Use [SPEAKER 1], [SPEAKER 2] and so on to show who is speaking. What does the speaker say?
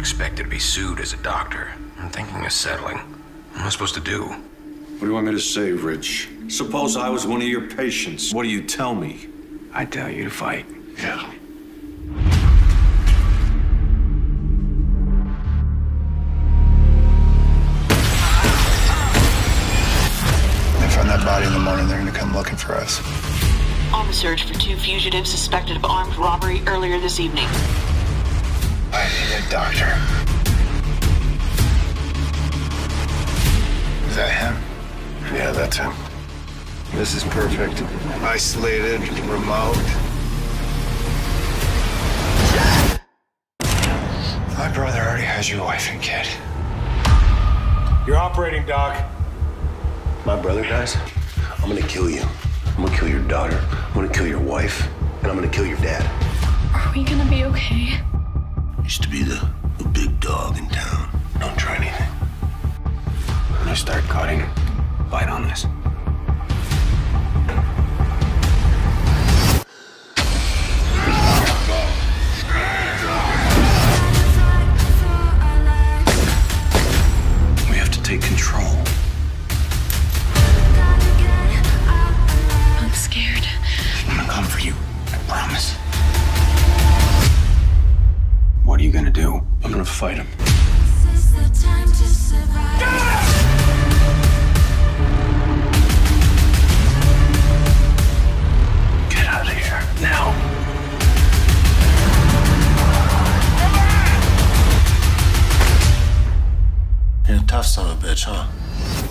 [SPEAKER 1] expected to be sued as a doctor. I'm thinking of settling. What am I supposed to do?
[SPEAKER 2] What do you want me to say, Rich? Suppose I was one of your patients. What do you tell me?
[SPEAKER 1] I tell you to fight.
[SPEAKER 2] Yeah.
[SPEAKER 3] They find that body in the morning, they're gonna come looking for us.
[SPEAKER 4] On the search for two fugitives suspected of armed robbery earlier this evening.
[SPEAKER 3] I need a doctor. Is that him?
[SPEAKER 2] Yeah, that's him.
[SPEAKER 3] This is perfect. Isolated, remote. My brother already has your wife and kid.
[SPEAKER 5] You're operating, Doc.
[SPEAKER 6] My brother dies, I'm gonna kill you. I'm gonna kill your daughter. I'm gonna kill your wife. And I'm gonna kill your dad.
[SPEAKER 7] Are we gonna be okay?
[SPEAKER 6] Used to be the, the big dog in town. Don't try anything.
[SPEAKER 1] When you start cutting, bite on this.
[SPEAKER 2] Gonna fight him.
[SPEAKER 1] Get out of here. Now.
[SPEAKER 6] You're a tough son of a bitch, huh?